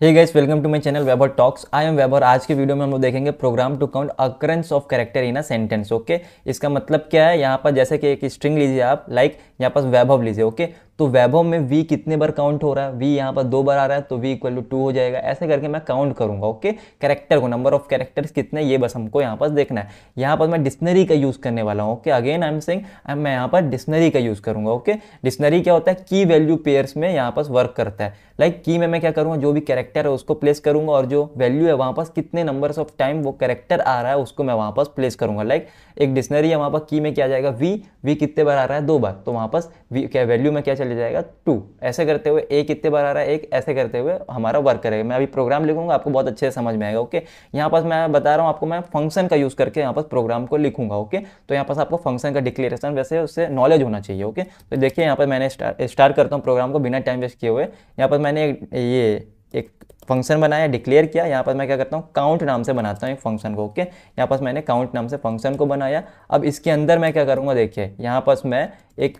Hey guys welcome to my channel Weber talks I am Weber आज के video में हम लोग देखेंगे program to count occurrences of character in a sentence okay इसका मतलब क्या है? यहाँ पर जैसे कि एक स्ट्रिंग लीजिए आप लाइक like, यहाँ पर वैभव लीजिए ओके तो वैभव में वी कितने बार काउंट हो रहा है? वी यहाँ पर दो बार आ रहा है तो वी इक्वल टू टू हो जाएगा। ऐसे करके मैं काउंट करूँगा ओके कैरेक्टर को नंबर ऑफ़ कैरेक्टर्स कितने ये बस हमको यहाँ पर देखना है। यहाँ पर मैं डिक्शनरी का यूज़ करने वाला हूँ okay again I am saying मैं यहाँ पर डिक्शनरी का यूज़ करूँगा ओके डिक्शनरी क्या होता है? की वैल्यू पेयर्स में यहाँ पर वर्क करता है। लाइक like, की में मैं क्या करूँगा? जो भी कैरेक्टर है उसको प्लेस करूँगा और जो वैल्यू है वहाँ पास कितने नंबर्स ऑफ़ टाइम वो कैरेक्टर आ रहा है उसको मैं वहाँ पास प्लेस करूँगा। लाइक like, एक डिक्शनरी है वहाँ पर की में क्या जाएगा? वी वी कितने बार आ रहा है? दो बार। तो वहाँ पास वी क्या वैल्यू में क्या चले जाएगा टू ऐसे करते हुए ए कितने बार आ रहा है, एक ऐसे करते हुए हमारा वर्क करेगा। मैं अभी प्रोग्राम लिखूँगा, आपको बहुत अच्छे से समझ में आएगा ओके यहाँ पास मैं बता रहा हूँ, आपको मैं फ़ंक्शन का यूज़ करके यहाँ पास प्रोग्राम को लिखूँगा ओके तो यहाँ पास आपको फ़ंक्शन का डिक्लेरेशन वैसे उससे नॉलेज होना चाहिए ओके तो देखिए यहाँ पर मैंने स्टार्ट करता हूँ प्रोग्राम को बिना टाइम वेस्ट किए हुए। यहाँ पर मैंने ये एक फ़ंक्शन बनाया डिक्लेयर किया। यहाँ पर मैं क्या करता हूँ काउंट नाम से बनाता हूँ एक फ़ंक्शन को ओके यहाँ पर मैंने काउंट नाम से फ़ंक्शन को बनाया। अब इसके अंदर मैं क्या करूँगा, देखिए, यहाँ पर मैं एक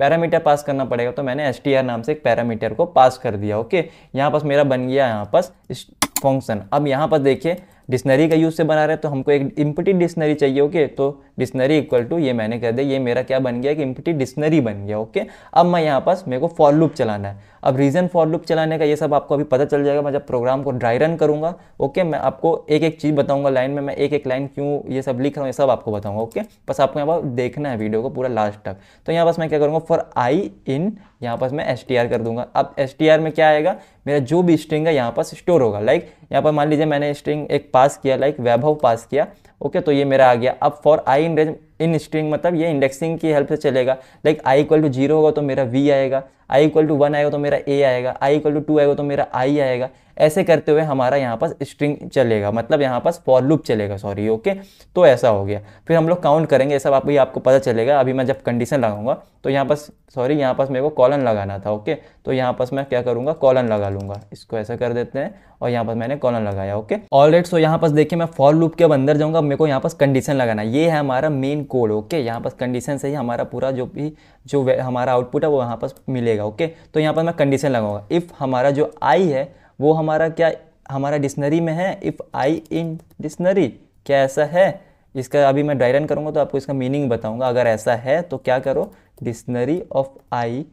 पैरामीटर पास करना पड़ेगा तो मैंने एस नाम से एक पैरामीटर को पास कर दिया, ओके? यहाँ पास मेरा बन गया, यहाँ पास फ़ंक्शन अब यहाँ पर देखिए डिक्शनरी का यूज़ से बना रहे हैं तो हमको एक इम्पटी डिक्शनरी चाहिए ओके तो डिक्शनरी इक्वल टू ये मैंने कह दिया, ये मेरा क्या बन गया कि इम्पटी डिक्शनरी बन गया ओके अब मैं यहाँ पास मेरे को फॉर लूप चलाना है। अब रीज़न फॉर लूप चलाने का ये सब आपको अभी पता चल जाएगा, मैं जब प्रोग्राम को ड्राई रन करूँगा ओके मैं आपको एक एक चीज़ बताऊँगा लाइन में, मैं एक एक लाइन क्यों ये सब लिख रहा हूँ, ये सब आपको बताऊँगा ओके बस आपको यहाँ पर देखना है वीडियो को पूरा लास्ट तक। तो यहाँ पास मैं क्या करूँगा फॉर आई इन यहाँ पास मैं एसटीआर कर दूँगा। अब एसटीआर में क्या आएगा, मेरा जो भी स्ट्रिंग है यहाँ पास स्टोर होगा लाइक यहाँ पर मान लीजिए मैंने स्ट्रिंग एक पास किया लाइक वैभव पास किया ओके तो ये मेरा आ गया। अब for I in range in string मतलब ये इंडेक्सिंग की हेल्प से चलेगा। Like I equal to zero होगा तो मेरा वी आएगा आई इक्वल टू वन आएगा तो मेरा ए आएगा आई इक्वल टू टू आएगा तो मेरा आई आएगा। ऐसे करते हुए हमारा यहाँ पास स्ट्रिंग चलेगा मतलब यहाँ पास फॉर लूप चलेगा सॉरी ओके तो ऐसा हो गया फिर हम लोग काउंट करेंगे सब आप आपको पता चलेगा अभी मैं जब कंडीशन लगाऊँगा तो यहाँ पास सॉरी यहाँ पास मेरे को कॉलन लगाना था ओके तो यहाँ पास मैं क्या करूँगा कॉलन लगा लूँगा इसको ऐसा कर देते हैं और यहाँ पास मैंने कॉलन लगाया ओके ऑल राइट सो यहाँ पास देखिए मैं फॉर लूप के अंदर जाऊँगा मेरे को यहाँ पास कंडीशन लगाना ये है हमारा मेन कोड ओके यहाँ पास कंडीशन से ही हमारा पूरा जो भी जो हमारा आउटपुट है वो यहाँ पास मिलेगा ओके तो यहाँ पर मैं कंडीशन लगाऊँगा इफ़ हमारा जो आई है वो हमारा क्या, हमारा डिक्शनरी में है? इफ़ आई इन डिक्शनरी क्या ऐसा है? इसका अभी मैं ड्राई रन करूँगा तो आपको इसका मीनिंग बताऊँगा। अगर ऐसा है तो क्या करो? Dictionary of I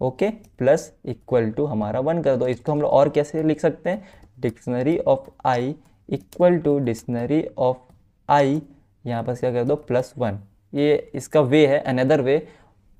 okay plus equal to हमारा वन कर दो। इसको हम लोग और कैसे लिख सकते हैं? Dictionary of I equal to dictionary of I यहाँ पर क्या कर दो? प्लस वन ये इसका वे है अनदर वे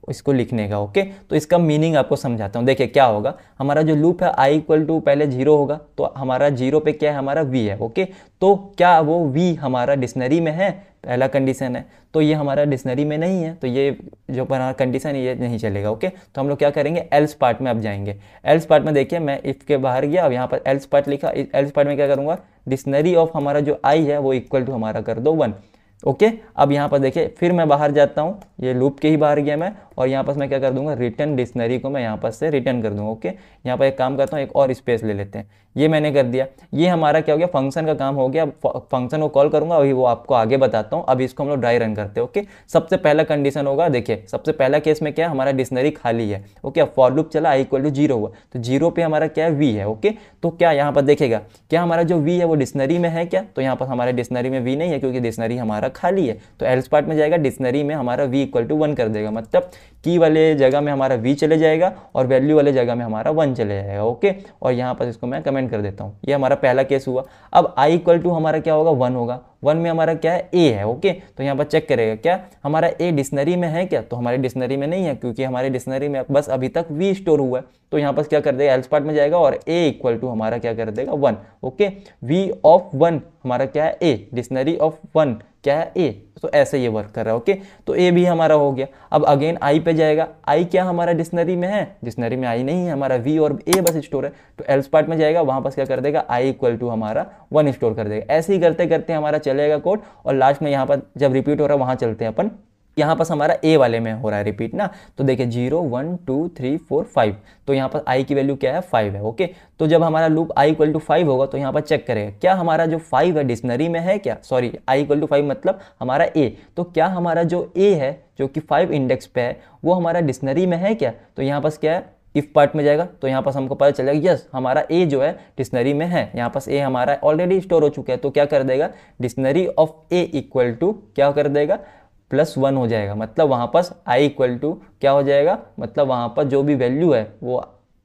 इसको लिखने का ओके तो इसका मीनिंग आपको समझाता हूँ। देखिए, क्या होगा? हमारा जो लूप है आई इक्वल टू पहले ज़ीरो होगा तो हमारा ज़ीरो पे क्या है? हमारा वी है ओके तो क्या वो वी हमारा डिक्शनरी में है? पहला कंडीशन है। तो ये हमारा डिक्शनरी में नहीं है तो ये जो हमारा कंडीशन है, ये नहीं चलेगा ओके तो हम लोग क्या करेंगे? एल्स पार्ट में अब जाएँगे। एल्स पार्ट में देखिए, मैं इफ़ के बाहर गया, अब यहाँ पर एल्स पार्ट लिखा। एल्स पार्ट में क्या करूँगा? डिक्शनरी ऑफ़ हमारा जो आई है, वो इक्वल टू हमारा कर दो वन ओके अब यहाँ पर देखिए, फिर मैं बाहर जाता हूँ। ये लूप के ही बाहर गया मैं और यहाँ पर मैं क्या कर दूँगा? रिटर्न डिक्शनरी को मैं यहाँ पर से रिटर्न कर दूँगा ओके यहाँ पर एक काम करता हूँ, एक और स्पेस ले लेते हैं। ये मैंने कर दिया। ये हमारा क्या हो गया? फ़ंक्शन का काम हो गया। फ़ंक्शन को कॉल करूँगा, अभी वो आपको आगे बताता हूँ। अभी इसको हम लोग ड्राई रन करते हैं ओके सबसे पहला कंडीशन होगा, देखिए, सबसे पहला केस में क्या है? हमारा डिक्शनरी खाली है ओके अब फॉर लूप चला आई इक्वल टू ज़ीरो हुआ। तो ज़ीरो पे हमारा क्या है? वी है ओके तो क्या यहाँ पर देखेगा? क्या हमारा जो वी है, वो डिक्शनरी में है क्या? तो यहाँ पर हमारे डिक्शनरी में वी नहीं है, क्योंकि डिक्शनरी हमारा खाली है। तो एल्स पार्ट में जाएगा डिक्शनरी में हमारा वी इक्वल टू वन कर देगा मतलब की वाले जगह में हमारा वी चले जाएगा और वैल्यू वाले जगह में हमारा वन चले जाएगा ओके और यहाँ पर इसको मैं कमेंट कर देता हूँ। ये हमारा पहला केस हुआ। अब आई इक्वल टू हमारा क्या होगा? वन होगा। वन में हमारा क्या है? ए है ओके तो यहाँ पर चेक करेगा क्या? हमारा ए डिक्शनरी में है क्या? तो हमारे डिक्शनरी में नहीं है, क्योंकि हमारे डिक्शनरी में बस अभी तक वी स्टोर हुआ है। तो यहाँ पर क्या कर देगा? एल्स पार्ट में जाएगा और ए इक्वल टू हमारा क्या कर देगा? One okay V of one हमारा क्या है? ए डिक्शनरी ऑफ़ वन क्या है? ए तो ऐसे ये वर्क कर रहा है ओके तो ए भी हमारा हो गया। अब अगेन आई पे जाएगा। आई क्या हमारा डिक्शनरी में है? डिक्शनरी में आई नहीं है, हमारा वी और ए बस स्टोर है। तो एल्स पार्ट में जाएगा, वहाँ पर क्या कर देगा? आई इक्वल टू हमारा वन स्टोर कर देगा। ऐसे ही करते करते हमारा चलेगा कोड और लास्ट में यहाँ पर जब रिपीट हो रहा है, वहाँ चलते हैं अपन। यहाँ पर हमारा ए वाले में हो रहा है रिपीट ना? तो देखिए, zero, one, two, three, four, five. तो यहाँ पर आई की वैल्यू क्या है? फाइव है ओके तो जब हमारा loop I equal to five होगा तो यहाँ पर चेक करेगा। क्या हमारा जो फाइव है डिक्शनरी में है क्या? Sorry I equal to five मतलब हमारा ए तो क्या हमारा जो ए है, जो कि फाइव इंडेक्स पे है, वो हमारा डिक्शनरी में है क्या? तो यहाँ पर क्या है? इफ़ पार्ट में जाएगा तो यहाँ पास हमको पता चलेगा यस हमारा ए जो है डिक्शनरी में है। यहाँ पास ए हमारा ऑलरेडी स्टोर हो चुका है तो क्या कर देगा? Dictionary of A equal to क्या कर देगा? प्लस वन हो जाएगा। मतलब वहाँ पास आई इक्वल टू क्या हो जाएगा? मतलब वहाँ पर जो भी वैल्यू है, वो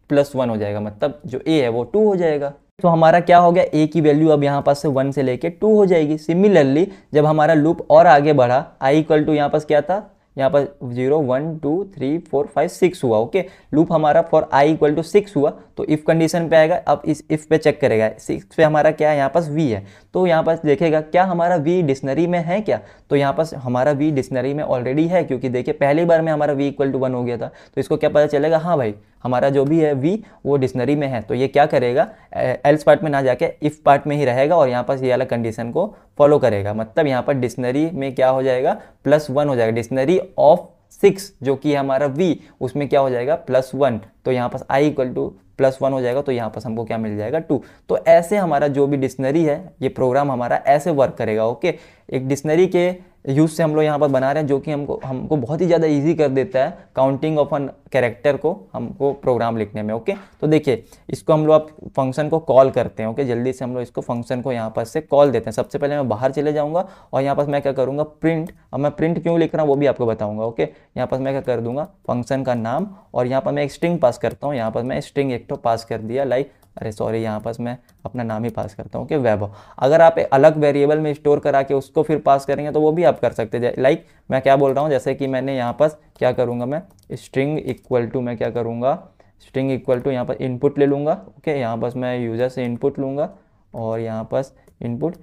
प्लस वन हो जाएगा। मतलब जो ए है, वो टू हो जाएगा। तो हमारा क्या हो गया? ए की वैल्यू अब यहाँ पास से वन से लेके टू हो जाएगी। सिमिलरली जब हमारा लूप और आगे बढ़ा आई इक्वल टू यहाँ पास क्या था? यहाँ पर zero one two three four five six हुआ ओके लूप हमारा for I equal to six हुआ तो इफ़ कंडीशन पे आएगा, अब इस इफ़ पे चेक करेगा। सिक्स पे हमारा क्या है? यहाँ पास वी है। तो यहाँ पास देखेगा, क्या हमारा वी डिक्शनरी में है क्या? तो यहाँ पास हमारा वी डिक्शनरी में ऑलरेडी है, क्योंकि देखिए, पहली बार में हमारा वी इक्वल टू वन हो गया था। तो इसको क्या पता चलेगा? हाँ भाई हमारा जो भी है वी वो डिक्शनरी में है। तो ये क्या करेगा? एल्स पार्ट में ना जाके इफ़ पार्ट में ही रहेगा और यहाँ पास ये वाला कंडीशन को फॉलो करेगा। मतलब यहाँ पर डिक्शनरी में क्या हो जाएगा? प्लस वन हो जाएगा। डिक्शनरी ऑफ़ सिक्स जो कि हमारा वी उसमें क्या हो जाएगा? प्लस वन तो यहाँ पास I equal to plus one हो जाएगा तो यहाँ पास हमको क्या मिल जाएगा? टू तो ऐसे हमारा जो भी डिक्शनरी है, ये प्रोग्राम हमारा ऐसे वर्क करेगा ओके एक डिक्शनरी के यूज़ से हम लोग यहाँ पर बना रहे हैं, जो कि हमको हमको बहुत ही ज़्यादा इजी कर देता है काउंटिंग ऑफ़ एन कैरेक्टर को हमको प्रोग्राम लिखने में ओके तो देखिए, इसको हम लोग फ़ंक्शन को कॉल करते हैं ओके जल्दी से हम लोग इसको फ़ंक्शन को यहाँ पर से कॉल देते हैं। सबसे पहले मैं बाहर चले जाऊँगा और यहाँ पर मैं क्या करूँगा प्रिंट अब मैं प्रिंट क्यों लिख रहा हूँ वो भी आपको बताऊँगा ओके यहाँ पर मैं क्या कर दूँगा फ़ंक्शन का नाम और यहाँ पर मैं एक स्ट्रिंग पास करता हूँ, यहाँ पर मैं स्ट्रिंग एक तो पास कर दिया लाइक अरे सॉरी यहाँ पास मैं अपना नाम ही पास करता हूँ कि वैभव। अगर आप अलग वेरिएबल में स्टोर करा के उसको फिर पास करेंगे तो वो भी आप कर सकते हैं। लाइक मैं क्या बोल रहा हूँ, जैसे कि मैंने यहाँ पास क्या करूँगा मैं? स्ट्रिंग इक्वल टू मैं क्या करूँगा? स्ट्रिंग इक्वल टू यहाँ पर इनपुट ले लूँगा ओके यहाँ पास मैं यूज़र से इनपुट लूँगा और यहाँ पास इनपुट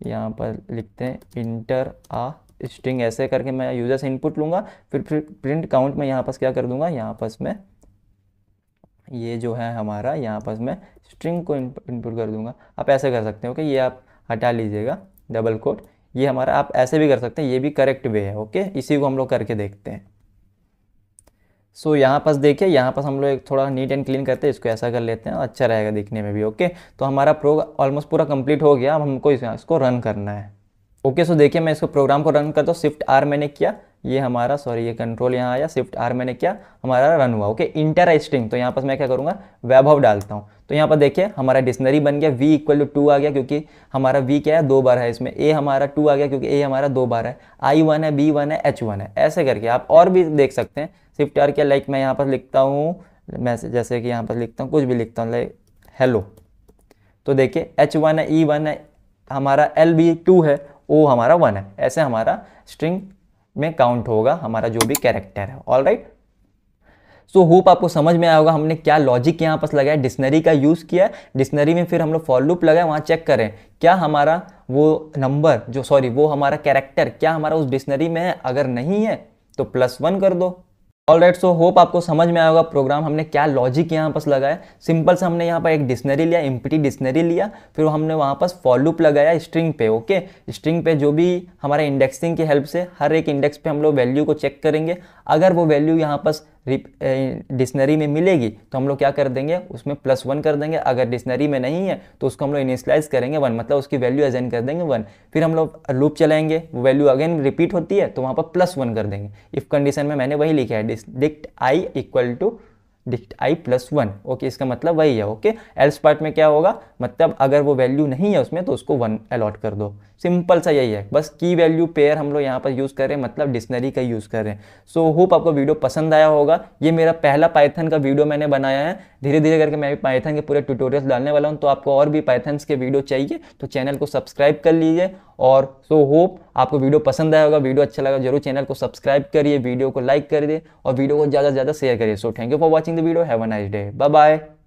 यहाँ पर लिखते हैं इंटर आ स्ट्रिंग ऐसे करके मैं यूज़र से इनपुट लूँगा, फिर फिर प्रिंट काउंट में यहाँ पास क्या कर दूँगा? यहाँ पास मैं ये जो है हमारा यहाँ पास मैं स्ट्रिंग को इनपुट कर दूँगा। आप ऐसे कर सकते हो कि ये आप हटा लीजिएगा डबल कोट ये हमारा आप ऐसे भी कर सकते हैं ये भी करेक्ट वे है ओके इसी को हम लोग करके देखते हैं। सो so, यहाँ पास देखिए यहाँ पास हम लोग एक थोड़ा नीट एंड क्लीन करते हैं इसको ऐसा कर लेते हैं अच्छा रहेगा दिखने में भी ओके तो हमारा प्रो ऑलमोस्ट पूरा कंप्लीट हो गया अब हमको इसको रन करना है। ओके सो देखिए मैं इसको प्रोग्राम को रन करता हूँ स्विफ्ट आर मैंने किया ये हमारा सॉरी ये कंट्रोल यहाँ आया स्विफ्ट आर मैंने क्या, हमारा रन हुआ ओके इंटर स्ट्रिंग तो यहाँ पर मैं क्या करूँगा? वैभव डालता हूँ। तो यहाँ पर देखिए, हमारा डिक्शनरी बन गया वी इक्वल टू टू आ गया, क्योंकि हमारा वी क्या है? दो बार है इसमें। ए हमारा टू आ गया, क्योंकि ए हमारा दो बार है। आई वन है बी वन है एच वन है। ऐसे करके आप और भी देख सकते हैं। स्विफ्ट आर क्या लाइक मैं यहाँ पर लिखता हूँ मैसेज जैसे कि यहाँ पर लिखता हूँ, कुछ भी लिखता हूँ लाइक हेलो तो देखिए एच वन है ई वन है, हमारा एल बी टू है ओ हमारा वन है। ऐसे हमारा स्ट्रिंग में काउंट होगा, हमारा जो भी कैरेक्टर है। ऑल राइट सो होप आपको समझ में आया होगा हमने क्या लॉजिक यहाँ पर लगाया डिक्शनरी का यूज़ किया डिक्शनरी में फिर हम लोग फॉर लूप लगाए, वहाँ चेक करें। क्या हमारा वो नंबर जो सॉरी वो हमारा कैरेक्टर क्या हमारा उस डिक्शनरी में है? अगर नहीं है तो प्लस वन कर दो। ऑल राइट सो होप आपको समझ में आएगा प्रोग्राम हमने क्या लॉजिक यहाँ पर लगाया। सिंपल से हमने यहाँ पर एक डिक्शनरी लिया इम्पिटी डिक्शनरी लिया, फिर हमने वहाँ पर फॉर लूप लगाया स्ट्रिंग पे ओके स्ट्रिंग पे जो भी हमारे इंडेक्सिंग की हेल्प से हर एक इंडेक्स पे हम लोग वैल्यू को चेक करेंगे। अगर वो वैल्यू यहाँ पर डिक्शनरी में मिलेगी तो हम लोग क्या कर देंगे? उसमें प्लस वन कर देंगे। अगर डिक्शनरी में नहीं है तो उसको हम लोग इनिशलाइज करेंगे वन मतलब उसकी वैल्यू अजाइन कर देंगे वन फिर हम लोग लूप चलाएँगे, वो वैल्यू अगेन रिपीट होती है तो वहाँ पर प्लस वन कर देंगे। इफ़ कंडीशन में मैंने वही लिखा है dict I equal to dict I plus one okay इसका मतलब वही है ओके। एल्स पार्ट में क्या होगा? मतलब अगर वो वैल्यू नहीं है उसमें तो उसको वन अलॉट कर दो। सिंपल सा यही है। बस की वैल्यू पेयर हम लोग यहाँ पर यूज़ कर रहे हैं मतलब डिक्शनरी का यूज़ कर रहे हैं। सो so, होप आपको वीडियो पसंद आया होगा। ये मेरा पहला पाइथन का वीडियो मैंने बनाया है। धीरे धीरे करके मैं भी पाइथन के पूरे ट्यूटोरियल्स डालने वाला हूँ तो आपको और भी पाइथन्स के वीडियो चाहिए तो चैनल को सब्सक्राइब कर लीजिए। और सो so, होप आपको वीडियो पसंद आया होगा, वीडियो अच्छा लगा, ज़रूर चैनल को सब्सक्राइब करिए, वीडियो को लाइक कर दिए और वीडियो को ज़्यादा से ज़्यादा शेयर करिए। So thank you for watching the video have a nice day bye bye